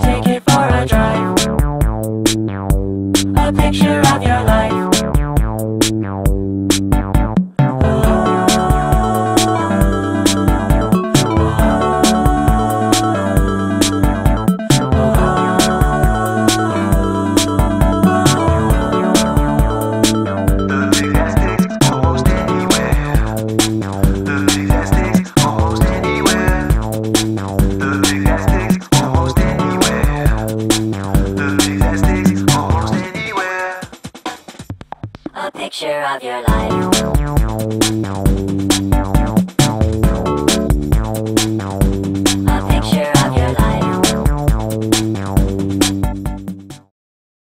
Take it for a drive. A picture of your life. a picture of your life.